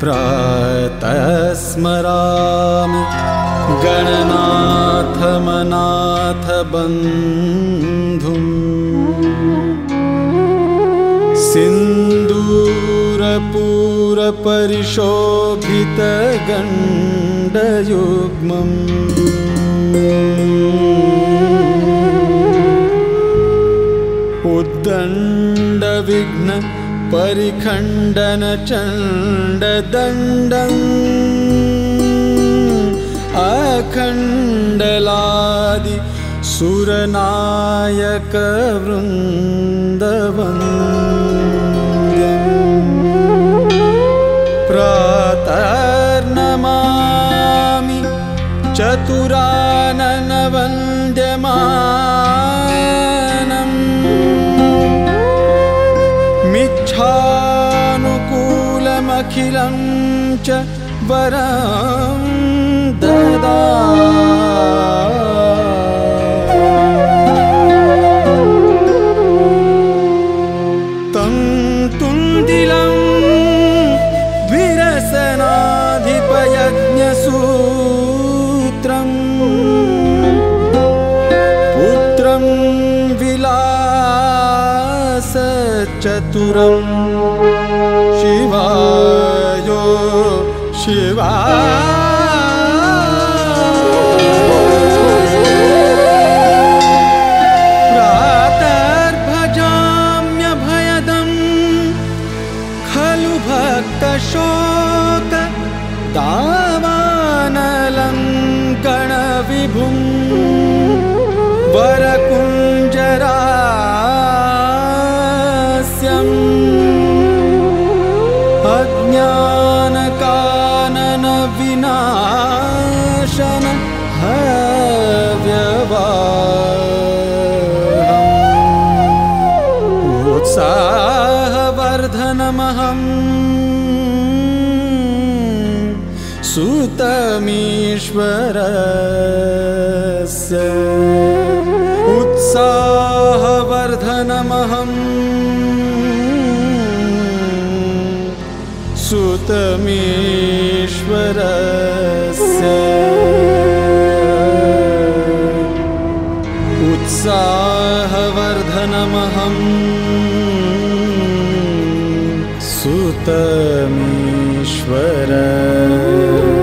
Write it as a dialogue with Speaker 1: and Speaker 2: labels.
Speaker 1: प्रातस्मरामि। गणनाथमनाथ बन्धुम् सिन्दूरपूरपरिशोभितगण्डयुग्मम्। उद्दण्डविघ्न परिखण्डनचण्डदण्डम् अखण्डलादि सुरनायकवृन्दवन् प्रातर्नमामि चतुराननवन्द्यमानम् मिच्छानुकूलमखिलं च वरं ददा। तं तुन्दिलं द्विरसनाधिपयज्ञसूत्रम् पुत्रं विलासचतुरं शिवा प्रातर्भजाम्यभयदम् खलु भक्तशोक दावानलङ्कणविभुम् वरकुञ्जरास्यम् अज्ञानकाननविनाशन हव्यवाहम् उत्साहवर्धनमहम् सुतमीश्वरस्य उत्साहवर्धनमहम् सुतमीश्वरस्य उत्साहवर्धनमहम् सुतमीश्वरस्य